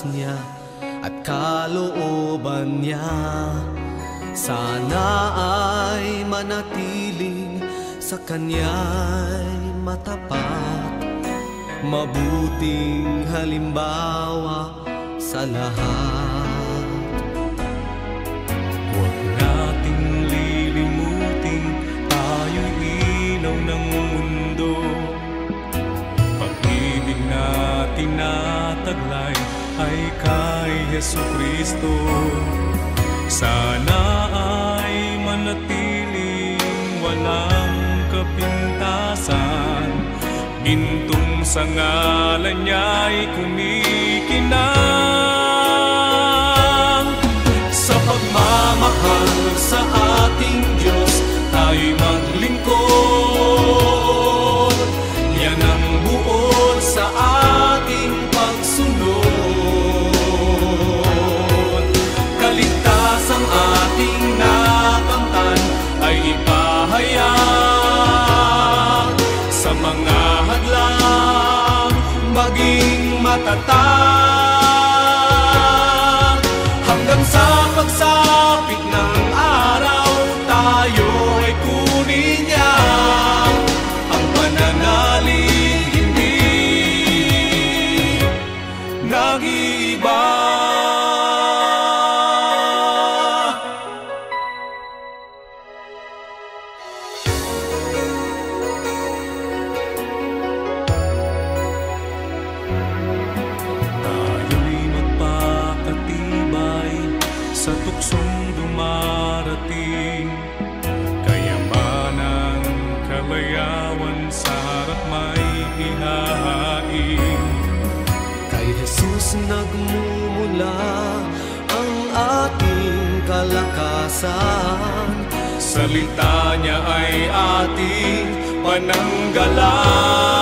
nais niya at kalooban niya. Sana ay manatiling sa kanya'y matapat. Mabuting halimbawa sa lahat. Huwag nating lilimutin Tayo'y ilaw ng mundo. Pag-ibig na tinataglay Ay kay Yesu Kristo. Sana ay manatiling walang kapintasan. Gintong sa ngalan niya'y kumikinang matatag Hanggang sa pagsama sa tuksong dumarating. Kayamanan, kalayawan sa harap may ihahain Kay Jesus nagmumula ang ating kalakasan. Salita niya ay ating pananggalang